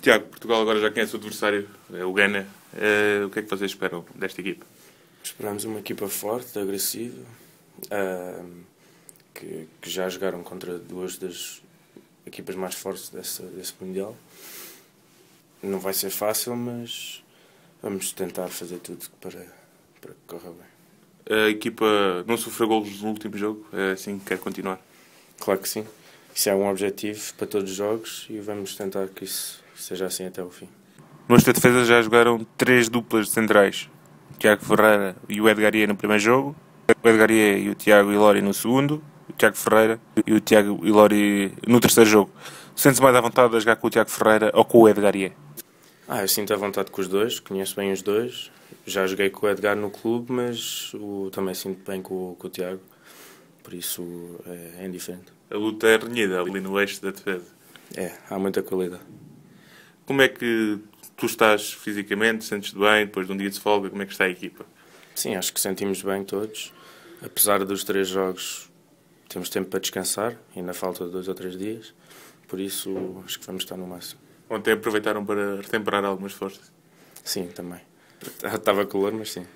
Tiago, Portugal agora já conhece o adversário, é o Ghana. Uh, o que é que vocês esperam desta equipa? Esperamos uma equipa forte, agressiva, uh, que, que, já jogaram contra duas das equipas mais fortes dessa, desse Mundial. Não vai ser fácil, mas vamos tentar fazer tudo para, para que corra bem. A equipa não sofreu golos no último jogo, é assim que quer continuar? Claro que sim. Isso é um objetivo para todos os jogos e vamos tentar que isso seja assim até o fim. No esta defesa já jogaram três duplas centrais. O Tiago Ferreira e o Edgar Iê no primeiro jogo, o Edgar Iê e o Tiago Ilori no segundo, o Tiago Ferreira e o Tiago Ilori no terceiro jogo. Sente-se mais à vontade de jogar com o Tiago Ferreira ou com o Edgar Iê? Ah, eu sinto à vontade com os dois, conheço bem os dois. Já joguei com o Edgar no clube, mas o, também sinto bem com, com o Tiago, por isso é, é indiferente. A luta é renhida ali no eixo da defesa. É, há muita qualidade. Como é que tu estás fisicamente? Sentes-te bem depois de um dia de folga? Como é que está a equipa? Sim, acho que sentimos bem todos. Apesar dos três jogos, temos tempo para descansar, ainda falta dois ou três dias, por isso acho que vamos estar no máximo. Ontem aproveitaram para retemperar algumas forças? Sim, também. Estava calor, mas sim.